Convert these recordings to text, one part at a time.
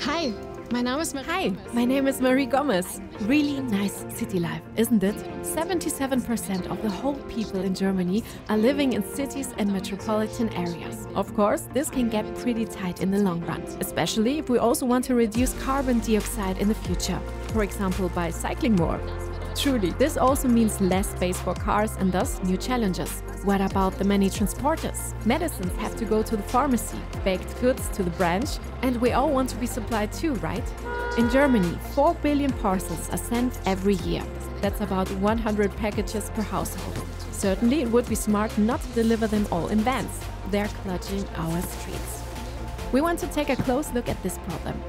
Hi, my name is Marie. Hi, my name is Marie Gomez. Really nice city life, isn't it? 77% of the whole people in Germany are living in cities and metropolitan areas. Of course, this can get pretty tight in the long run, especially if we also want to reduce carbon dioxide in the future, for example, by cycling more. Truly, this also means less space for cars and thus new challenges. What about the many transporters? Medicines have to go to the pharmacy, baked goods to the branch, and we all want to be supplied too, right? In Germany, 4 billion parcels are sent every year. That's about 100 packages per household. Certainly, it would be smart not to deliver them all in vans. They're clutching our streets. We want to take a close look at this problem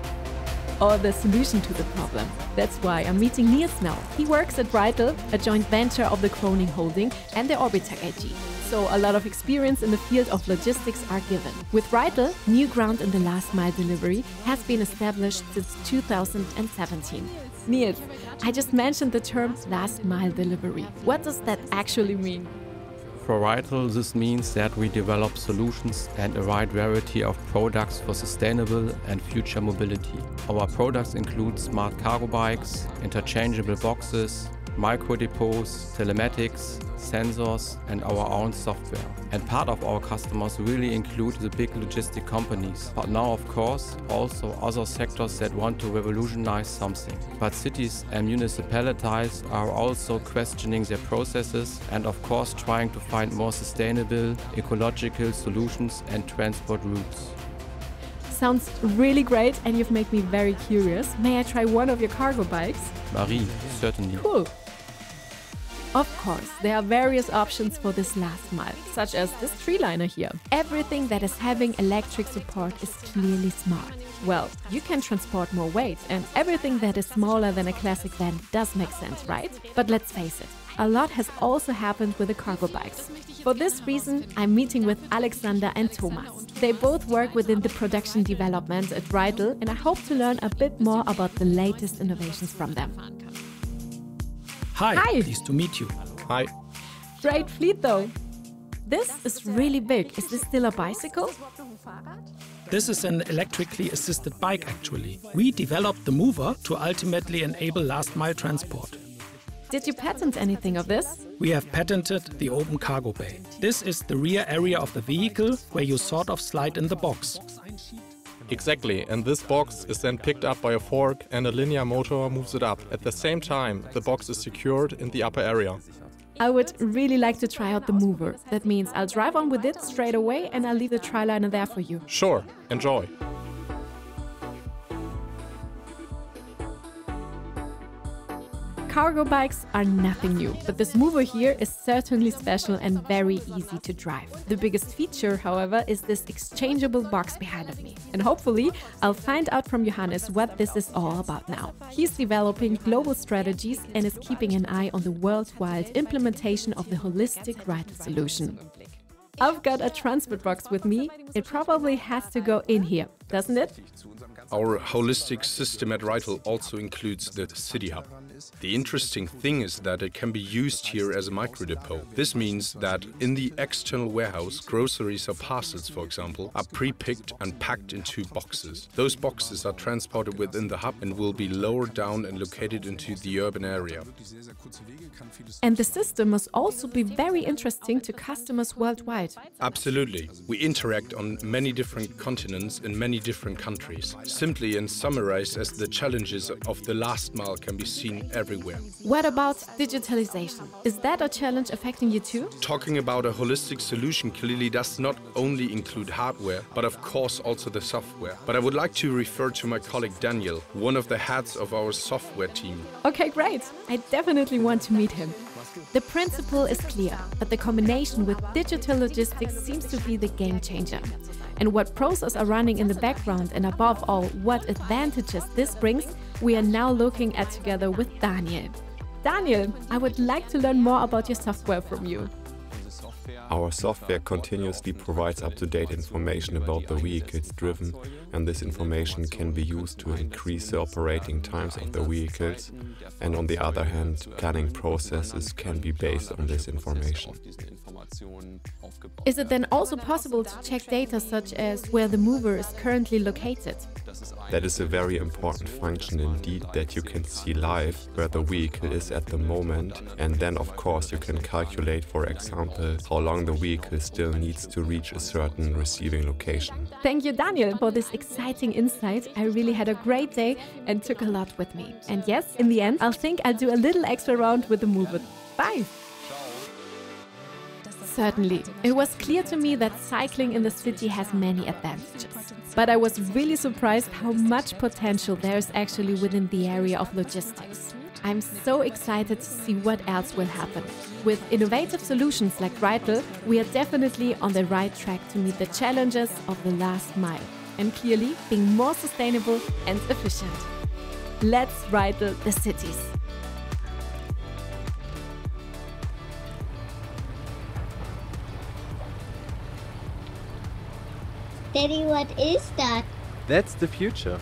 or the solution to the problem. That's why I'm meeting Niels now. He works at Rytle, a joint venture of the Kroning Holding and the Orbitak AG. So a lot of experience in the field of logistics are given. With Rytle, new ground in the last mile delivery has been established since 2017. Niels, I just mentioned the term last mile delivery. What does that actually mean? For Rytle, this means that we develop solutions and a wide variety of products for sustainable and future mobility. Our products include smart cargo bikes, interchangeable boxes, micro depots, telematics, sensors, and our own software. And part of our customers really include the big logistic companies, but now, of course, also other sectors that want to revolutionize something. But cities and municipalities are also questioning their processes and, of course, trying to find more sustainable, ecological solutions and transport routes. Sounds really great, and you've made me very curious. May I try one of your cargo bikes? Marie, certainly. Cool. Of course, there are various options for this last mile, such as this Treeliner here. Everything that is having electric support is clearly smart. Well, you can transport more weight, and everything that is smaller than a classic van does make sense, right? But let's face it, a lot has also happened with the cargo bikes. For this reason, I'm meeting with Alexander and Thomas. They both work within the production development at Rytle, and I hope to learn a bit more about the latest innovations from them. Hi, Hi. pleased to meet you. Hi. Great fleet though. This is really big. Is this still a bicycle? This is an electrically assisted bike, actually. We developed the mover to ultimately enable last mile transport. Did you patent anything of this? We have patented the open cargo bay. This is the rear area of the vehicle where you sort of slide in the box. Exactly, and this box is then picked up by a fork and a linear motor moves it up. At the same time, the box is secured in the upper area. I would really like to try out the mover. That means I'll drive on with it straight away and I'll leave the triliner there for you. Sure, enjoy. Cargo bikes are nothing new, but this mover here is certainly special and very easy to drive. The biggest feature, however, is this exchangeable box behind of me. And hopefully, I'll find out from Johannes what this is all about now. He's developing global strategies and is keeping an eye on the worldwide implementation of the holistic rider solution. I've got a transport box with me. It probably has to go in here, doesn't it? Our holistic system at Rytle also includes the City Hub. The interesting thing is that it can be used here as a micro depot. This means that in the external warehouse, groceries or parcels, for example, are pre-picked and packed into boxes. Those boxes are transported within the hub and will be lowered down and located into the urban area. And the system must also be very interesting to customers worldwide. Absolutely. We interact on many different continents in many different countries. Simply and summarized as the challenges of the last mile can be seen everywhere. What about digitalization? Is that a challenge affecting you too? Talking about a holistic solution clearly does not only include hardware, but of course also the software. But I would like to refer to my colleague Daniel, one of the heads of our software team. Okay, great. I definitely want to meet him. The principle is clear, but the combination with digital logistics seems to be the game changer. And what processes are running in the background, and above all, what advantages this brings, we are now looking at together with Daniel. Daniel, I would like to learn more about your software from you. Our software continuously provides up-to-date information about the vehicles driven and this information can be used to increase the operating times of the vehicles and on the other hand planning processes can be based on this information. Is it then also possible to check data such as where the mover is currently located? That is a very important function indeed that you can see live where the vehicle is at the moment and then of course you can calculate for example how long the vehicle still needs to reach a certain receiving location. Thank you Daniel for this exciting insight. I really had a great day and took a lot with me. And yes, in the end I'll think I'll do a little extra round with the mover. Bye! Certainly. It was clear to me that cycling in the city has many advantages. But I was really surprised how much potential there is actually within the area of logistics. I'm so excited to see what else will happen. With innovative solutions like Rytle, we are definitely on the right track to meet the challenges of the last mile and clearly being more sustainable and efficient. Let's Rytle the cities. Daddy, what is that? That's the future.